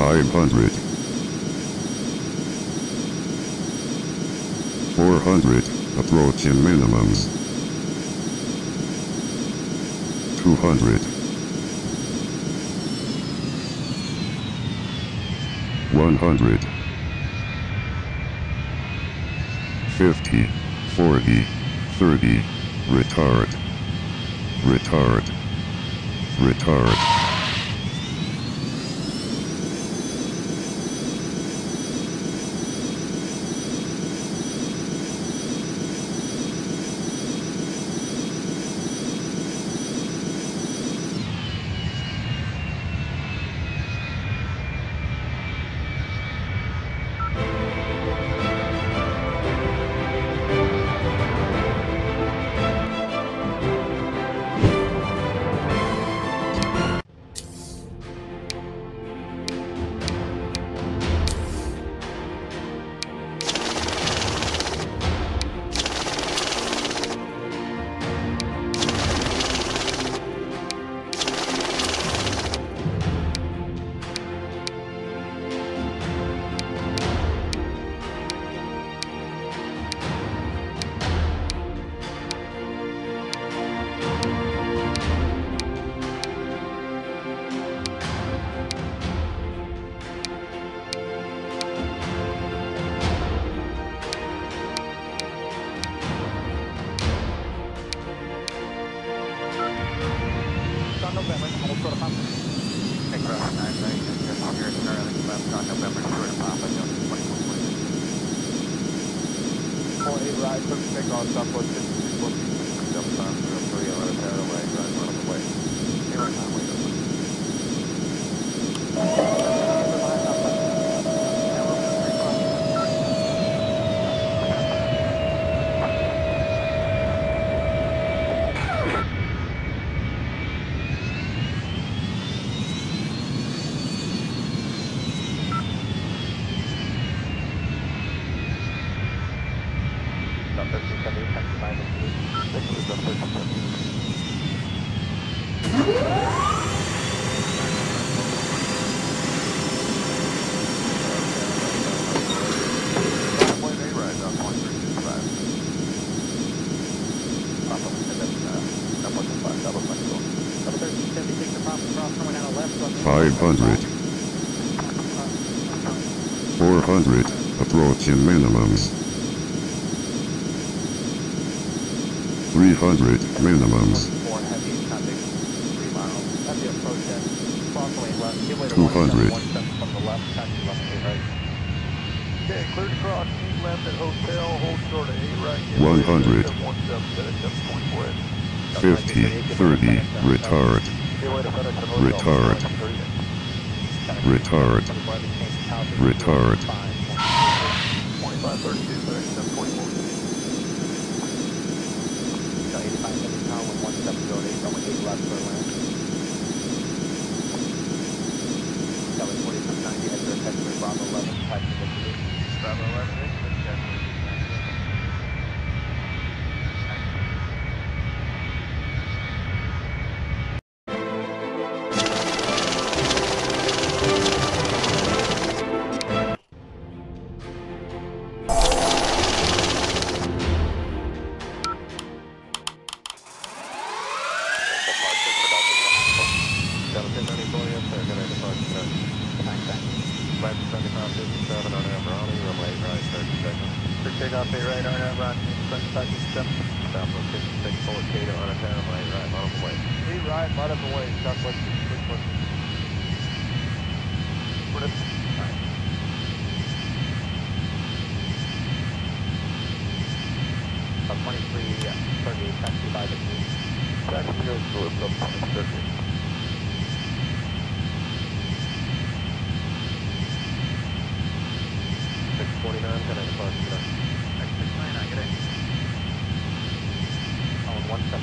500 400 approaching minimums. 200 100 50 40 30 retard. Retard. Retard November, hold short of Papa. Take route 9, right, just here, Sterling, left on November, short of Papa, Delta 24 Four right, quick take Southwest 56 Delta Papa, 03, 11, Fairway, right, one of the way. Here right now, wait open. Delta 270, taxi 5, Take the Delta 270. Point eight right, uh, point three six five. Papa, and then, uh, up on the five, double flexible. Double 1376 to Papa, cross runway down the left. runway 500 400 approaching minimums 300 minimums Four heavy, traffic, three miles. Heavy approach at crossway left, give way to 200. 1 step from the left, taxi left, eight right. Okay, clear to keep left at hotel, hold short of eight right. 100. ready, One step, finish up point four eight. 50 30 retard at Retard. Flight 30. retard retard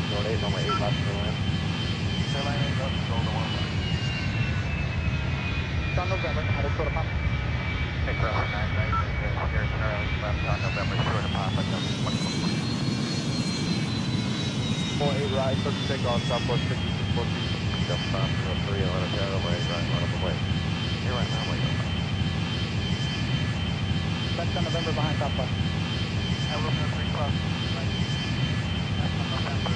zone 8, runway 8 left for land. Airline eight up, go to one line. John November, hold short of Papa. Take route nine, right, and here's Sterling, left on November, short of Papa, Delta twenty-four. 4 8 right, quick takeoff, southwest 56 west. Delta Papa, three on a runway right, on the way. You're right now, wait. That's on November behind Southwest. I'm looking at three cross. On November.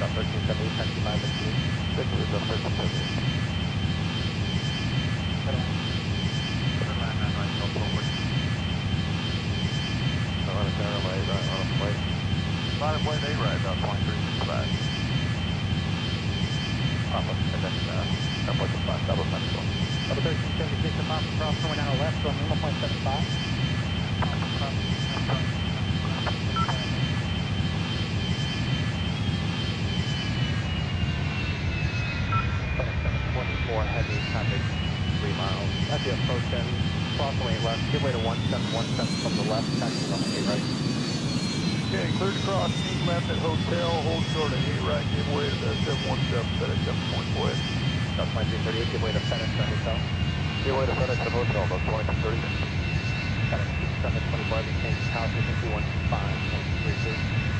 Got 1370, taxi 5 and 2. Six was up there, seven. Middle lane. Clear line, nine right, go forward. On a turn, on eight right, on a plate. Line of plate, eight right, about point three six five. Papa, and then, uh, double ninety four. Double 1376 to Papa Cross, coming left, going 1.75. Papa cross, that's right. Twenty-four heavy traffic, three miles. That's the approach end, cross lane left, give way to one seven one seven from the left, taxi Okay, cross, keep left at hotel, hold short at eight right, give way to the seven one seven, FedEx seven point four eight. That's my three thirty-eight, give way to FedEx at hotel. Give way to FedEx at hotel, about twenty two thirty. FedEx two seven twenty-four, heavy change to tower frequency one two five point three two.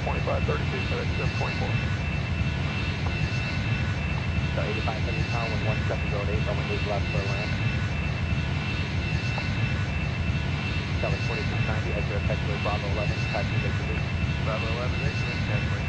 Twenty-five thirty-two, FedEx seven twenty-four. So eighty-five heavy pound, one one seven zero eight, runway eight left for land. Dallas forty-six ninety, exit taxiway Bravo eleven, taxi Victor Luke. Bravo Elevation, 10.6.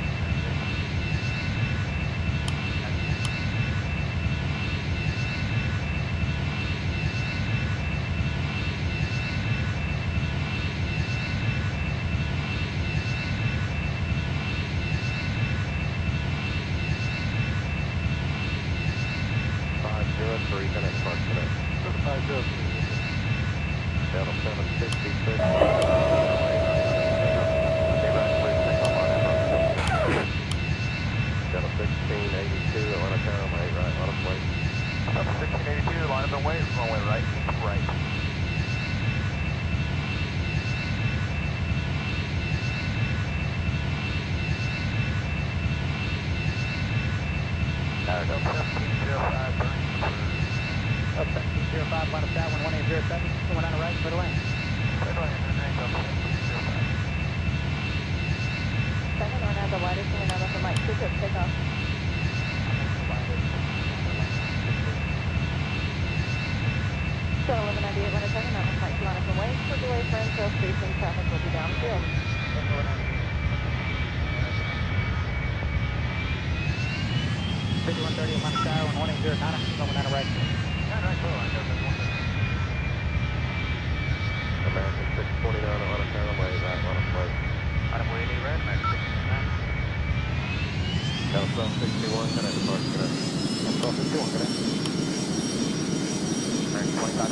Give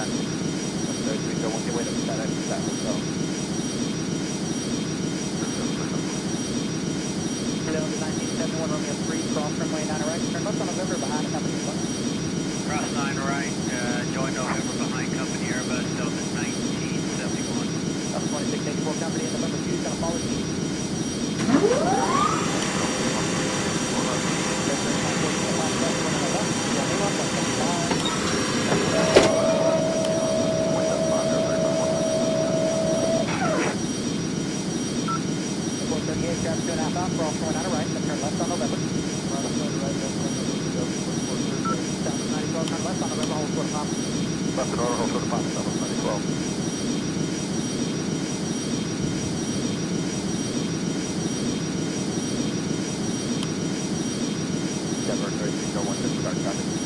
way to FedEx, that hotel. Delta nineteen seventy-one, Romeo three, cross runway nine right, turn left on November behind か。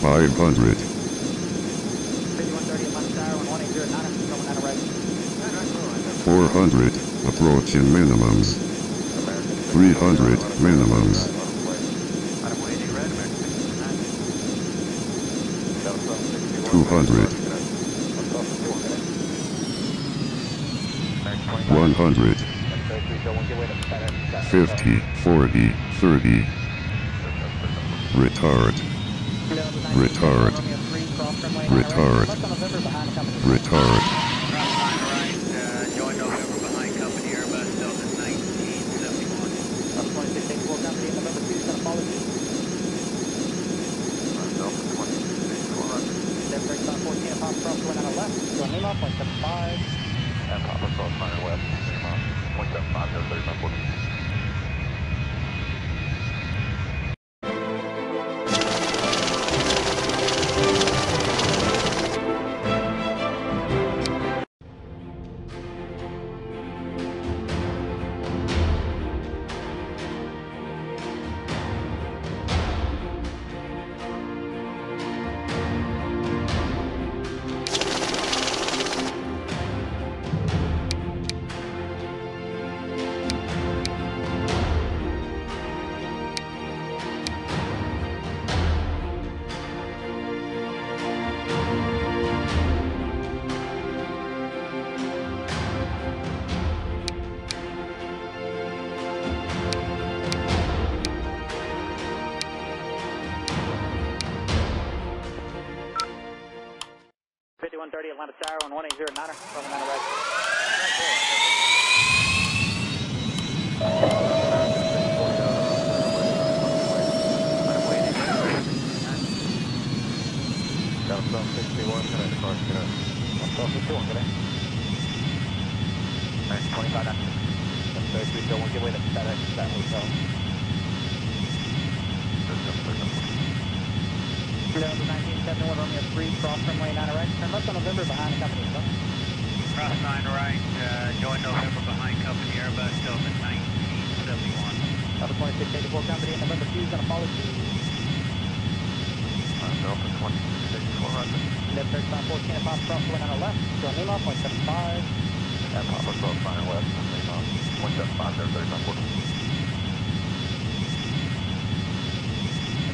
500. Four hundred, approaching minimums. Three hundred, minimums. Two hundred. One hundred. Fifty, forty, thirty. Retard. Retard. Retard. Retard. Tower, 1180 Niner, from Atlanta Red. Delta 61, can I depart tonight? 61, good day. 25 knots. That's very sweet, so we'll give way to FedEx, that hotel. Delta 1971, Romeo 3, cross runway 9 right, turn left on November behind the company. Cross 9 right, uh, join November behind company Airbus Delta 1971. Delta 2684 company, November 2 is going to follow you. Delta 26, 400. Left 35, 14, and Papa cross runway 9 left, join Lima, 0.75. And Papa Cross 9 West, Lima, 175, there, 35, 14.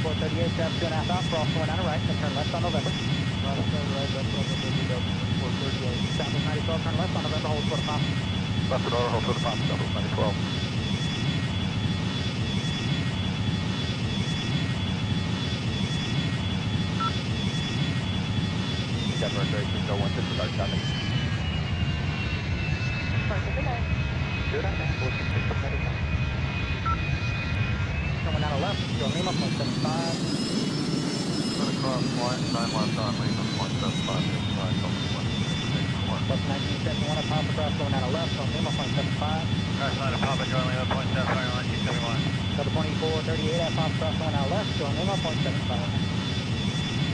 438, trap 2 and a half out, cross runway 9 right, then turn left on November. Right, right, left on November, Delta 438. Southwest 94, turn left on November, hold for the pop. Left for hold for the pop, Southwest Denver, Great, please go one, disregard traffic. Perfect, good night. Good night, 466, Coming out of left, Joe Lima, 175. Across, 9 left on Lima, 175, 65, Plus 1970, want to pop across going out of left on Lima 0.75. Cross line to pop and join Lima 0.75, line 271. Delta 2438 at pop across going out left, join Lima 0.75.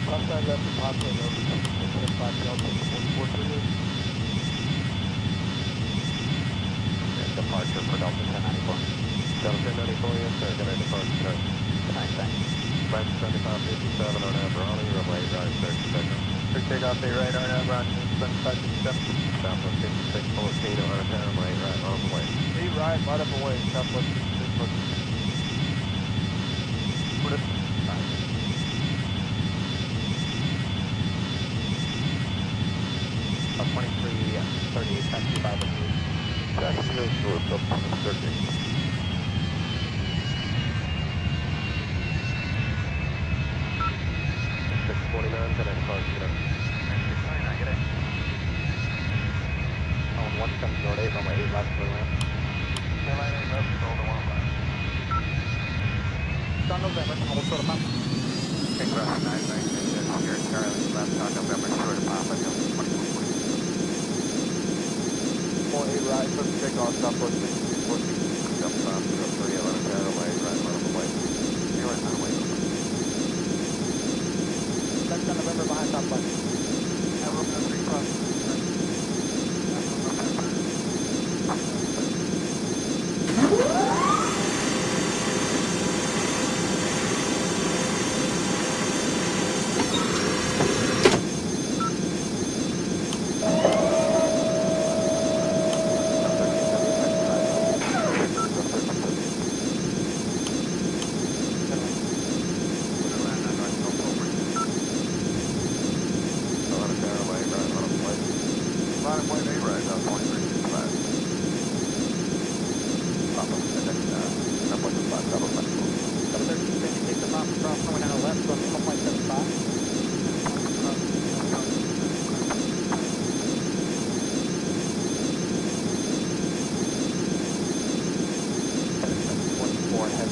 Cross side left to pop going over 0.75, Delta 2438. Departure for Delta 1094. Delta 1094, yes sir, good depart, sir. Good night, thanks. Left 7557 on Aberani, runway right, 30 seconds. Clear takeoff, A right on Aberoni, 7557. Southwest 5614 on a runway right, on the way. A right, right up away, Southwest 5614. What is Up 2338, taxi 5 with you. Taxi to Delta 2030. Six twenty-nine, can I depart tonight? 629, get it. On 1708, runway 8 left, clear eight left, hold the one line. It's November, hold for the Papa. Okay, cross 9 right, here, Charlie, left on November, short of Papa, Delta 24. Four eight right, first takeoff, Southwest 5614. Delta 503, Atlanta Tower, way, right, right on the way. Here, right, on the way. Left on November behind top left. November 3 cross. Atlanta Tower, way, right, on the way. Right, way, A right, uh, 2365. Papa, and then, uh, Southwest 5, double left. Double 1376, the Papa cross going out of left, going Lima, 0.75.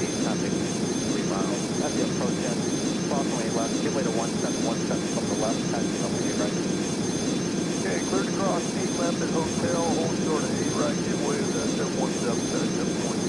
Heavy traffic, three miles. That's the approach end. Crossway left, give way to one seven one seven from the left, taxi runway eight right. Okay, clear to cross, eight left at hotel, hold short of eight right, give way to the seven one seven, seven point west.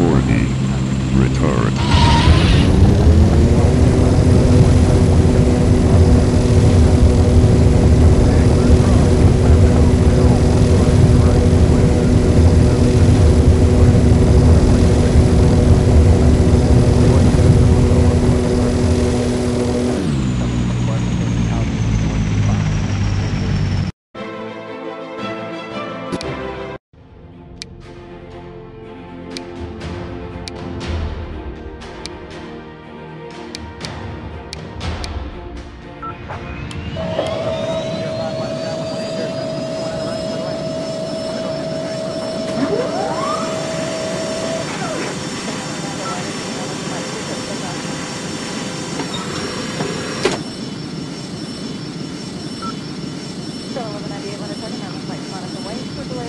Warning. Retard.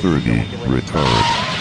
30 return.